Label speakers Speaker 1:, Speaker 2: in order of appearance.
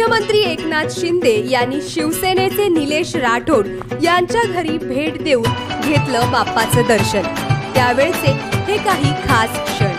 Speaker 1: मुख्यमंत्री एकनाथ शिंदे यांनी शिवसेनेचे निलेश राठोड यांच्या घरी भेट देऊन घेतलं बाप्पाचं दर्शन. त्यावेळचे हे काही खास क्षण.